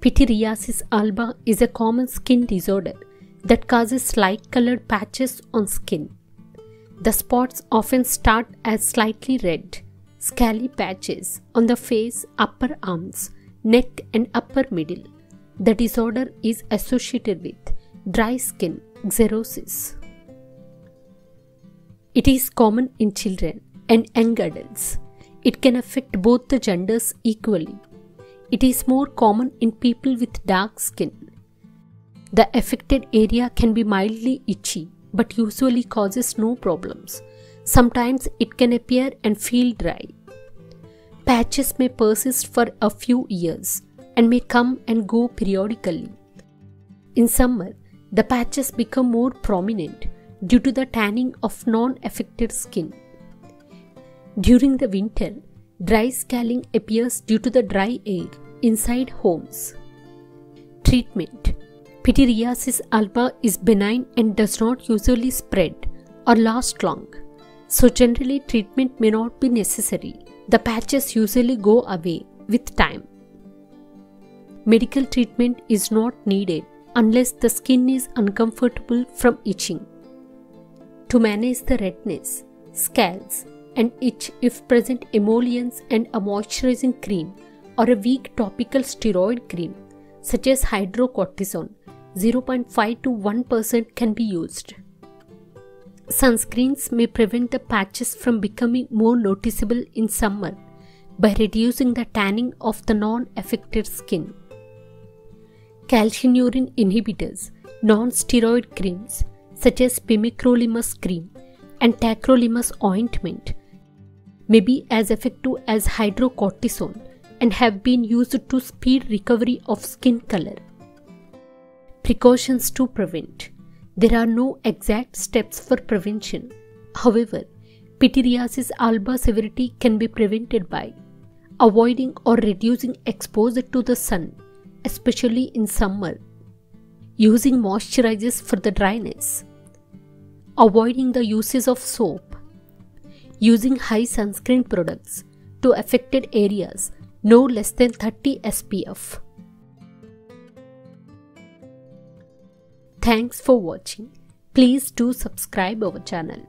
Pityriasis alba is a common skin disorder that causes light colored patches on skin. The spots often start as slightly red, scaly patches on the face, upper arms, neck, and upper middle. The disorder is associated with dry skin, xerosis. It is common in children and young adults. It can affect both the genders equally. It is more common in people with dark skin. The affected area can be mildly itchy but usually causes no problems. Sometimes it can appear and feel dry. Patches may persist for a few years and may come and go periodically. In summer, the patches become more prominent due to the tanning of non affected skin. During the winter, Dry scaling appears due to the dry air inside homes. Treatment Pityriasis alba is benign and does not usually spread or last long, so generally treatment may not be necessary. The patches usually go away with time. Medical treatment is not needed unless the skin is uncomfortable from itching. To manage the redness, scales, and itch if present emollients and a moisturizing cream or a weak topical steroid cream such as hydrocortisone 0.5 to 1% can be used. Sunscreens may prevent the patches from becoming more noticeable in summer by reducing the tanning of the non-affected skin. Calcineurin inhibitors, non-steroid creams such as pimecrolimus cream and tacrolimus ointment may be as effective as hydrocortisone and have been used to speed recovery of skin color. Precautions to prevent. There are no exact steps for prevention. However, pityriasis alba severity can be prevented by avoiding or reducing exposure to the sun, especially in summer, using moisturizers for the dryness, avoiding the uses of soap, using high sunscreen products to affected areas no less than 30 SPF. Thanks for watching. Please do subscribe our channel.